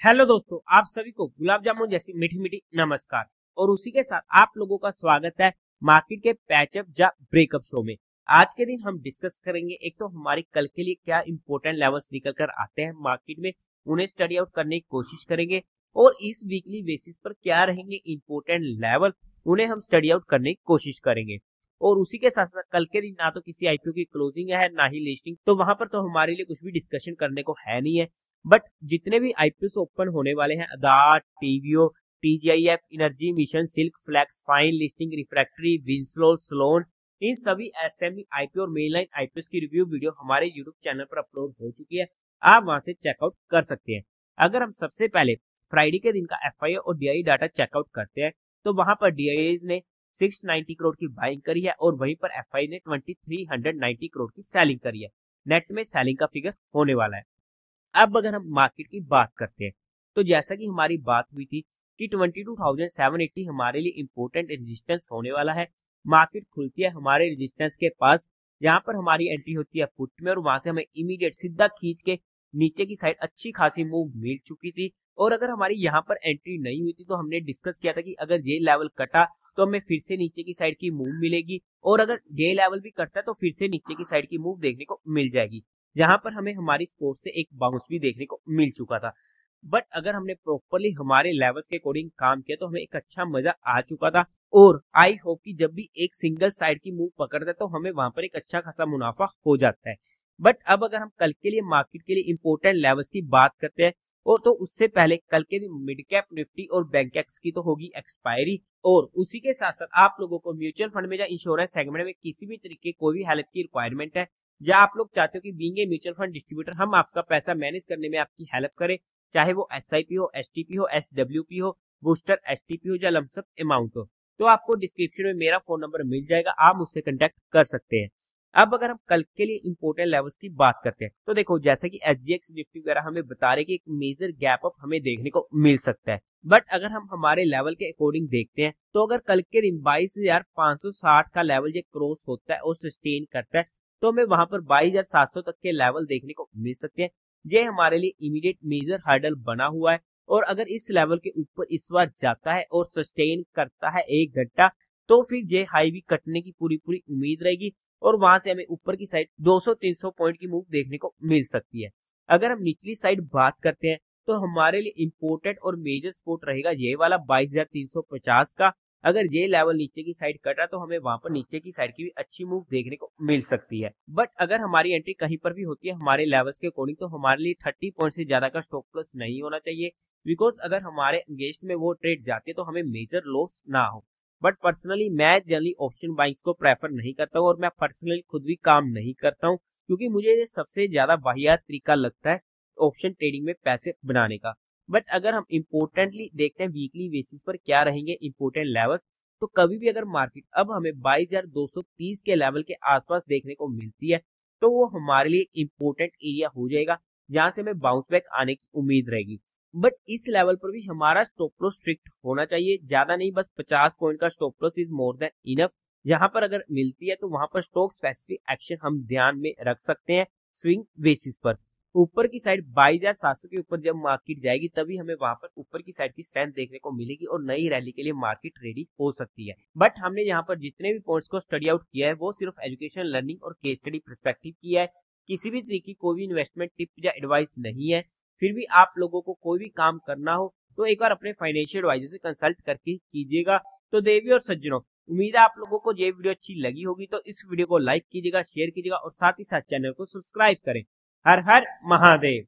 Hello दोस्तों, आप सभी को गुलाब जामुन जैसी मीठी मीठी नमस्कार। और उसी के साथ आप लोगों का स्वागत है मार्केट के पैचअप या ब्रेकअप शो में। आज के दिन हम डिस्कस करेंगे, एक तो हमारी कल के लिए क्या इंपॉर्टेंट लेवल्स निकल कर आते हैं मार्केट में, उन्हें स्टडी आउट करने की कोशिश करेंगे, और इस वीकली बेसिस पर क्या रहेंगे इम्पोर्टेंट लेवल उन्हें हम स्टडी आउट करने की कोशिश करेंगे। और उसी के साथ साथ कल के दिन ना तो किसी आईपीओ की क्लोजिंग है, ना ही लिस्टिंग तो वहाँ पर तो हमारे लिए कुछ भी डिस्कशन करने को है नहीं है। बट जितने भी आईपीओ ओपन होने वाले हैं अदार TVO TGIF energy mission silk flex fine listing refractory Winslow Sloan इन सभी एसएमई आईपीओ और मेनलाइन आईपीओ की रिव्यू वीडियो हमारे यूट्यूब चैनल पर अपलोड हो चुकी है। आप वहाँ से चेकआउट कर सकते हैं। अगर हम सबसे पहले फ्राइडे के दिन का एफ़ और डी डाटा चेकआउट करते हैं तो वहाँ पर डी ने 690 करोड़ की बाइंग करी है और वहीं पर एफआई ने 2390 करोड़ की सेलिंग करी है। नेट में सेलिंग का फिगर होने वाला है। अब अगर हम मार्केट की बात करते हैं तो जैसा कि हमारी बात हुई थी कि 22,780 हमारे लिए इंपॉर्टेंट रेजिस्टेंस होने वाला है। मार्केट खुलती है हमारे रेजिस्टेंस के पास। यहाँ पर हमारी एंट्री होती है पुट में और वहाँ से हमें इमीडिएट सीधा खींच के नीचे की साइड अच्छी खासी मूव मिल चुकी थी। और अगर हमारी यहाँ पर एंट्री नहीं हुई थी तो हमने डिस्कस किया था कि अगर ये लेवल कटा तो हमें फिर से नीचे की साइड की मूव मिलेगी। और अगर ये लेवल भी कटता है तो फिर से नीचे की साइड की मूव देखने को मिल जाएगी। जहाँ पर हमें हमारी स्पोर्ट से एक बाउंस भी देखने को मिल चुका था। बट अगर हमने प्रॉपरली हमारे लेवल्स के अकॉर्डिंग काम किया तो हमें एक अच्छा मज़ा आ चुका था। और आई होप कि जब भी एक सिंगल साइड की मूव पकड़ता है तो हमें वहाँ पर एक अच्छा खासा मुनाफा हो जाता है। बट अब अगर हम कल के लिए मार्केट के लिए इम्पोर्टेंट लेवल्स की बात करते हैं, और तो उससे पहले कल के दिन मिड कैप निफ्टी और बैंक एक्स की तो होगी एक्सपायरी और उसी के साथ साथ आप लोगों को म्यूचुअल फंड में या इंश्योरेंस सेगमेंट में किसी भी तरीके कोई भी हेल्प की रिक्वायरमेंट है या आप लोग चाहते हो कि being a mutual fund distributor हम आपका पैसा मैनेज करने में आपकी हेल्प करें, चाहे वो एसआईपी हो एस हो एसडब्ल्यूपी हो बूस्टर एसटीपी हो, या लमसम अमाउंट हो तो आपको डिस्क्रिप्शन में मेरा फ़ोन नंबर मिल जाएगा, आप मुझसे कंटेक्ट कर सकते हैं। अब अगर हम कल के लिए इंपोर्टेंट लेवल्स की बात करते हैं तो देखो, जैसे कि एच जी एक्स निफ्टी वगैरह हमें बता रहे कि एक मेजर गैप अप हमें देखने को मिल सकता है। बट अगर हम हमारे लेवल के अकॉर्डिंग देखते हैं तो अगर कल के दिन बाईस हज़ार सौ साठ का लेवल ये क्रॉस होता है और सस्टेन करता है तो हमें वहाँ पर बाईस हज़ार सात सौ तक के लेवल देखने को मिल सकते हैं। ये हमारे लिए इमीडिएट मेजर हर्डल बना हुआ है और अगर इस लेवल के ऊपर इस बार जाता है और सस्टेन करता है एक घंटा तो फिर ये हाई भी कटने की पूरी पूरी उम्मीद रहेगी और वहाँ से हमें ऊपर की साइड 200-300 पॉइंट की मूव देखने को मिल सकती है। अगर हम निचली साइड बात करते हैं तो हमारे लिए इम्पोर्टेंट और मेजर स्पोर्ट रहेगा ये वाला 22,350 का। अगर ये लेवल नीचे की साइड कटा तो हमें वहाँ पर नीचे की साइड की भी अच्छी मूव देखने को मिल सकती है। बट अगर हमारी एंट्री कहीं पर भी होती है, हमारे लेवल्स के अकॉर्डिंग तो हमारे लिए थर्टी पॉइंट से ज़्यादा का स्टॉक प्लस नहीं होना चाहिए। बिकॉज़ अगर हमारे अंगेस्ट में वो ट्रेड जाती है तो हमें मेजर लॉस ना हो। बट पर्सनली मैं जनरली ऑप्शन बाइंग्स को प्रेफर नहीं करता हूँ, और मैं पर्सनली खुद भी काम नहीं करता हूँ, क्योंकि मुझे ये सबसे ज़्यादा वाहियात तरीका लगता है ऑप्शन ट्रेडिंग में पैसे बनाने का। बट अगर हम इम्पोर्टेंटली देखते हैं वीकली बेसिस पर क्या रहेंगे इम्पोर्टेंट लेवल्स तो कभी भी अगर मार्केट अब हमें 22,230 के लेवल के आसपास देखने को मिलती है तो वो हमारे लिए इम्पोर्टेंट एरिया हो जाएगा जहाँ से हमें बाउंस बैक आने की उम्मीद रहेगी। बट इस लेवल पर भी हमारा स्टॉप लॉस स्ट्रिक्ट होना चाहिए ज़्यादा नहीं बस 50 पॉइंट का stop loss is more than enough यहाँ पर अगर मिलती है तो वहाँ पर स्टॉक स्पेसिफिक एक्शन हम ध्यान में रख सकते हैं स्विंग बेसिस पर। ऊपर की साइड बाईस हज़ार सात सौ के ऊपर जब मार्केट जाएगी, तभी हमें वहाँ पर ऊपर की साइड की स्ट्रेंथ देखने को मिलेगी और नई रैली के लिए मार्केट रेडी हो सकती है। बट हमने यहाँ पर जितने भी पॉइंट्स को स्टडी आउट किया है, वो सिर्फ़ एजुकेशन लर्निंग और केस स्टडी परस्पेक्टिव किया है। किसी भी तरीके की कोई भी इन्वेस्टमेंट टिप या एडवाइस नहीं है। फिर भी आप लोगों को कोई भी काम करना हो तो एक बार अपने फाइनेंशियल एडवाइजर से कंसल्ट करके कीजिएगा। तो देवी और सज्जनों, उम्मीद है आप लोगों को ये वीडियो अच्छी लगी होगी तो इस वीडियो को लाइक कीजिएगा शेयर कीजिएगा और साथ ही साथ चैनल को सब्सक्राइब करें। हर हर महादेव।